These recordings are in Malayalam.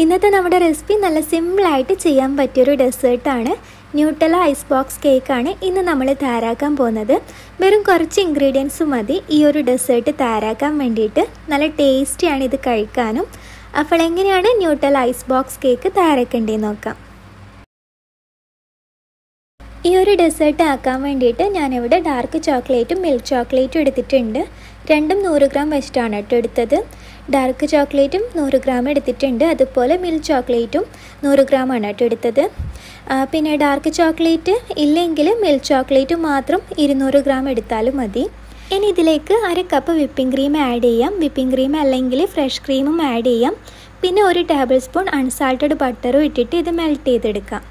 ഇന്നത്തെ നമ്മുടെ റെസിപ്പി നല്ല സിമ്പിളായിട്ട് ചെയ്യാൻ പറ്റിയൊരു ഡെസേർട്ടാണ് ന്യൂട്ടല ഐസ് ബോക്സ് കേക്കാണ് ഇന്ന് നമ്മൾ തയ്യാറാക്കാൻ പോകുന്നത്. വെറും കുറച്ച് ഇൻഗ്രീഡിയൻസ് മതി ഈ ഒരു ഡെസേർട്ട് തയ്യാറാക്കാൻ വേണ്ടിയിട്ട്. നല്ല ടേസ്റ്റിയാണ് ഇത് കഴിക്കാനും. അപ്പോൾ എങ്ങനെയാണ് ന്യൂട്ടല ഐസ് ബോക്സ് കേക്ക് തയ്യാറാക്കേണ്ടതെന്ന് നോക്കാം. ഈ ഒരു ഡെസേർട്ട് ആക്കാൻ വേണ്ടിയിട്ട് ഞാനിവിടെ ഡാർക്ക് ചോക്ലേറ്റും മിൽക്ക് ചോക്ലേറ്റും എടുത്തിട്ടുണ്ട്. രണ്ടും നൂറ് ഗ്രാം വെച്ചിട്ടാണ് കേട്ടോ എടുത്തത്. ഡാർക്ക് ചോക്ലേറ്റും നൂറ് ഗ്രാം എടുത്തിട്ടുണ്ട്. അതുപോലെ മിൽക്ക് ചോക്ലേറ്റും നൂറ് ഗ്രാമാണ് കേട്ടോ എടുത്തത്. പിന്നെ ഡാർക്ക് ചോക്ലേറ്റ് ഇല്ലെങ്കിൽ മിൽക്ക് ചോക്ലേറ്റ് മാത്രം ഇരുന്നൂറ് ഗ്രാം എടുത്താലും മതി. ഇനി ഇതിലേക്ക് അര കപ്പ് വിപ്പിംഗ് ക്രീം ആഡ് ചെയ്യാം. വിപ്പിംഗ് ക്രീം അല്ലെങ്കിൽ ഫ്രഷ് ക്രീമും ആഡ് ചെയ്യാം. പിന്നെ ഒരു ടേബിൾ സ്പൂൺ അൺസാൾട്ടഡ് ബട്ടറും ഇട്ടിട്ട് ഇത് മെൽറ്റ് ചെയ്തെടുക്കാം.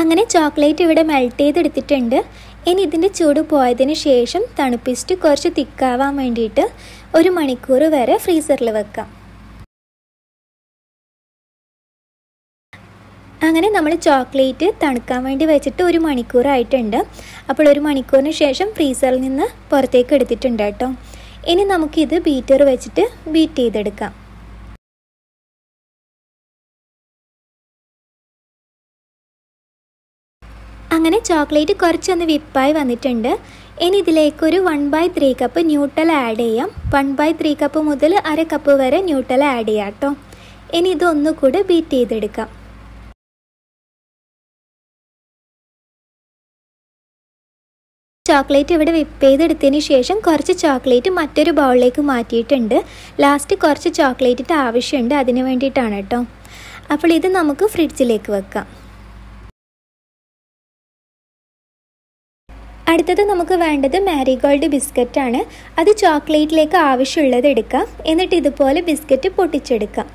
അങ്ങനെ ചോക്ലേറ്റ് ഇവിടെ മെൽറ്റ് ചെയ്തെടുത്തിട്ടുണ്ട്. ഇനി ഇതിന്റെ ചൂട് പോയതിന് ശേഷം തണുപ്പിച്ചിട്ട് കുറച്ച് തിക്കാവാൻ വേണ്ടിയിട്ട് ഒരു മണിക്കൂർ വരെ ഫ്രീസറിൽ വെക്കാം. അങ്ങനെ നമ്മൾ ചോക്ലേറ്റ് തണുക്കാൻ വേണ്ടി വെച്ചിട്ട് ഒരു മണിക്കൂറായിട്ടുണ്ട് അപ്പോൾ ഒരു മണിക്കൂറിന് ശേഷം ഫ്രീസറിൽ നിന്ന് പുറത്തേക്ക് എടുത്തിട്ടുണ്ട് കേട്ടോ. ഇനി നമുക്കിത് ബീറ്റർ വെച്ചിട്ട് ബീറ്റ് ചെയ്തെടുക്കാം. അങ്ങനെ ചോക്ലേറ്റ് കുറച്ചൊന്ന് വിപ്പായി വന്നിട്ടുണ്ട്. ഇനി ഇതിലേക്കൊരു one by three cup Nutella add ചെയ്യാം. വൺ ബൈ ത്രീ കപ്പ് മുതൽ അര കപ്പ് വരെ ന്യൂട്ടൽ ആഡ് ചെയ്യാം കേട്ടോ ഇനി ഇതൊന്നുകൂടെ ബീറ്റ് ചെയ്തെടുക്കാം. ചോക്ലേറ്റ് ഇവിടെ വിപ്പ് ചെയ്തെടുത്തതിന് ശേഷം കുറച്ച് ചോക്ലേറ്റ് മറ്റൊരു ബൗളിലേക്ക് മാറ്റിയിട്ടുണ്ട്. ലാസ്റ്റ് കുറച്ച് ചോക്ലേറ്റിന്റെ ആവശ്യമുണ്ട് അതിന് വേണ്ടിയിട്ടാണ് കേട്ടോ അപ്പോൾ ഇത് നമുക്ക് ഫ്രിഡ്ജിലേക്ക് വെക്കാം. അടുത്തത് നമുക്ക് വേണ്ടത് മാരിഗോൾഡ് ബിസ്ക്കറ്റാണ്. അത് ചോക്ലേറ്റിലേക്ക് ആവശ്യമുള്ളത് എടുക്കാം. എന്നിട്ട് ഇതുപോലെ ബിസ്ക്കറ്റ് പൊട്ടിച്ചെടുക്കാം.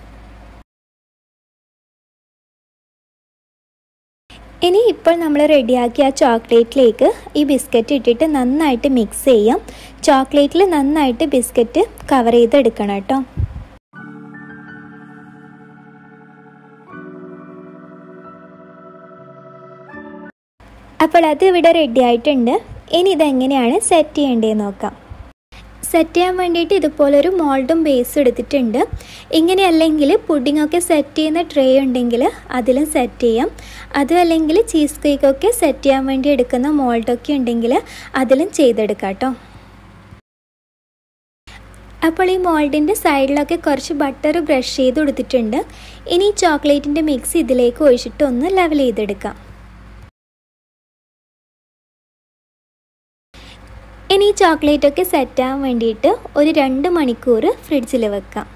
ഇനി ഇപ്പോൾ നമ്മൾ റെഡിയാക്കിയ ആ ചോക്ലേറ്റിലേക്ക് ഈ ബിസ്ക്കറ്റ് ഇട്ടിട്ട് നന്നായിട്ട് മിക്സ് ചെയ്യാം. ചോക്ലേറ്റിൽ നന്നായിട്ട് ബിസ്ക്കറ്റ് കവർ ചെയ്തെടുക്കണം കേട്ടോ. അപ്പോൾ അത് ഇവിടെ റെഡി ആയിട്ടുണ്ട് ഇനി ഇതെങ്ങനെയാണ് സെറ്റ് ചെയ്യേണ്ടതെന്ന് നോക്കാം. സെറ്റ് ചെയ്യാൻ വേണ്ടിയിട്ട് ഇതുപോലൊരു മോൾഡും ബേസും എടുത്തിട്ടുണ്ട്. ഇങ്ങനെയല്ലെങ്കിൽ പുഡിങ്ങൊക്കെ സെറ്റ് ചെയ്യുന്ന ട്രേ ഉണ്ടെങ്കിൽ അതിലും സെറ്റ് ചെയ്യാം. അതും അല്ലെങ്കിൽ ചീസ് കേക്കൊക്കെ സെറ്റ് ചെയ്യാൻ വേണ്ടി എടുക്കുന്ന മോൾഡൊക്കെ ഉണ്ടെങ്കിൽ അതിലും ചെയ്തെടുക്കാം കേട്ടോ അപ്പോൾ ഈ മോൾഡിന്റെ സൈഡിലൊക്കെ കുറച്ച് ബട്ടർ ബ്രഷ് ചെയ്ത് കൊടുത്തിട്ടുണ്ട്. ഇനി ചോക്ലേറ്റിന്റെ മിക്സ് ഇതിലേക്ക് ഒഴിച്ചിട്ട് ഒന്ന് ലെവൽ ചെയ്തെടുക്കാം. ഇനി ഈ ചോക്ലേറ്റൊക്കെ ആവാൻ വേണ്ടിയിട്ട് ഒരു രണ്ട് മണിക്കൂർ ഫ്രിഡ്ജിൽ വെക്കാം.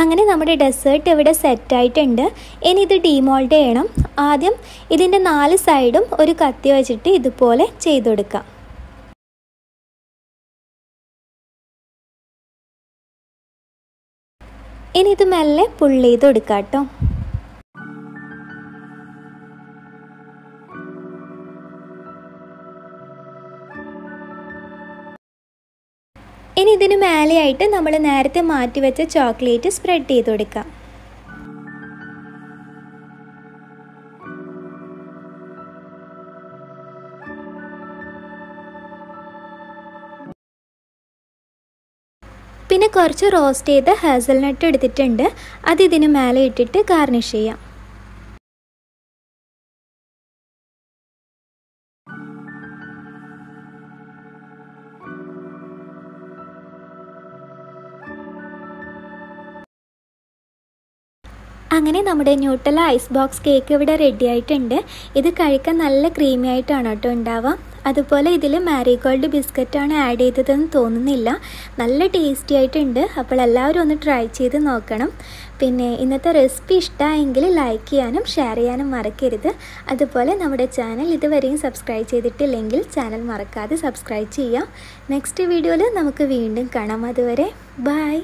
അങ്ങനെ നമ്മുടെ ഡെസേർട്ട് ഇവിടെ സെറ്റായിട്ടുണ്ട് ഇനി ഇത് ഡീമോൾഡ് ചെയ്യണം. ആദ്യം ഇതിന്റെ നാല് സൈഡും ഒരു കത്തി വെച്ചിട്ട് ഇതുപോലെ ചെയ്തെടുക്കാം ഇനി ഇത് മെല്ലെ പുള്ളി ചെയ്ത് കൊടുക്കാം കേട്ടോ. ഇനി ഇതിന് മേലെയായിട്ട് നമ്മൾ നേരത്തെ മാറ്റി വെച്ച ചോക്ലേറ്റ് സ്പ്രെഡ് ചെയ്ത് കൊടുക്കാം. പിന്നെ കുറച്ച് റോസ്റ്റ് ചെയ്ത ഹാസൽനട്ട് എടുത്തിട്ടുണ്ട്. അത് ഇതിന് മേലെ ഇട്ടിട്ട് ഗാർണിഷ് ചെയ്യാം. അങ്ങനെ നമ്മുടെ ന്യൂട്ടല ഐസ് ബോക്സ് കേക്ക് ഇവിടെ റെഡി ആയിട്ടുണ്ട്. ഇത് കഴിക്കാൻ നല്ല ക്രീമി ആയിട്ടാണ് കേട്ടോ ഉണ്ടാവുക. അതുപോലെ ഇതിൽ മാരിഗോൾഡ് ബിസ്ക്കറ്റാണ് ആഡ് ചെയ്തതെന്ന് തോന്നുന്നില്ല. നല്ല ടേസ്റ്റി ആയിട്ടുണ്ട്. അപ്പോൾ എല്ലാവരും ഒന്ന് ട്രൈ ചെയ്ത് നോക്കണം. പിന്നെ ഇന്നത്തെ റെസിപ്പി ഇഷ്ടമായെങ്കിൽ ലൈക്ക് ചെയ്യാനും ഷെയർ ചെയ്യാനും മറക്കരുത്. അതുപോലെ നമ്മുടെ ചാനൽ ഇതുവരെയും സബ്സ്ക്രൈബ് ചെയ്തിട്ടില്ലെങ്കിൽ ചാനൽ മറക്കാതെ സബ്സ്ക്രൈബ് ചെയ്യാം നെക്സ്റ്റ് വീഡിയോയിൽ നമുക്ക് വീണ്ടും കാണാം. അതുവരെ ബൈ